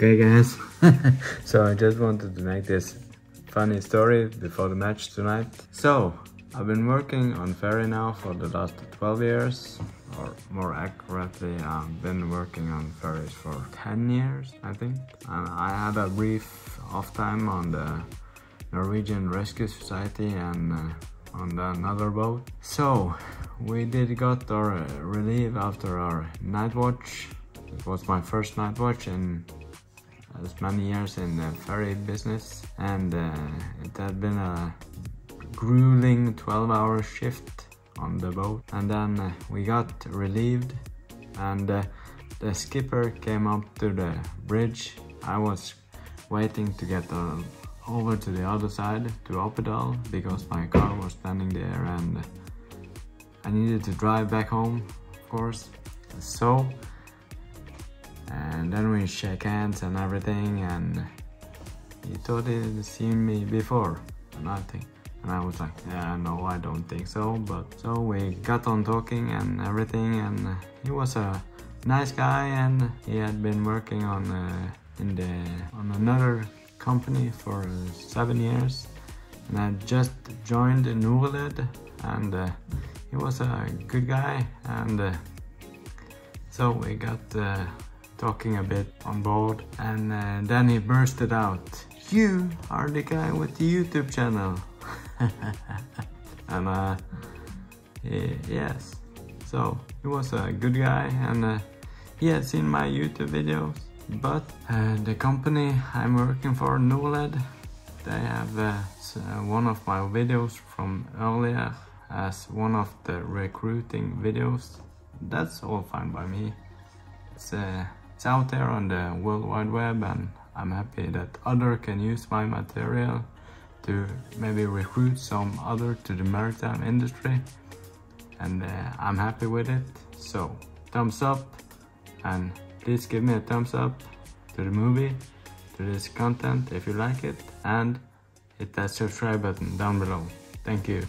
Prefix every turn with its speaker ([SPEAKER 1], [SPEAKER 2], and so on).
[SPEAKER 1] Okay guys, so I just wanted to make this funny story before the match tonight. So, I've been working on ferry now for the last 12 years, or more accurately, I've been working on ferries for 10 years, I think. And I had a brief off time on the Norwegian Rescue Society and uh, on the another boat. So, we did got our relief after our night watch. It was my first night watch in as many years in the ferry business and uh, it had been a grueling 12 hour shift on the boat. And then uh, we got relieved and uh, the skipper came up to the bridge. I was waiting to get uh, over to the other side to Oppedal because my car was standing there and I needed to drive back home of course. So and then we shake hands and everything and he thought he'd seen me before and I think and I was like yeah no I don't think so. But so we got on talking and everything and he was a nice guy and he had been working on uh, in the on another company for uh, seven years. And I just joined Norled and uh, he was a good guy and uh, so we got uh, talking a bit on board and uh, then he bursted out. You are the guy with the youtube channel. And uh, yes. So he was a good guy and uh, he had seen my youtube videos. But uh, the company i'm working for Norled they have uh, uh, one of my videos from earlier as one of the recruiting videos. That's all fine by me. It's uh, it's out there on the World Wide Web and I'm happy that other can use my material to maybe recruit some other to the maritime industry and uh, I'm happy with it. So thumbs up and please give me a thumbs up to the movie to this content if you like it and hit that subscribe button down below. Thank you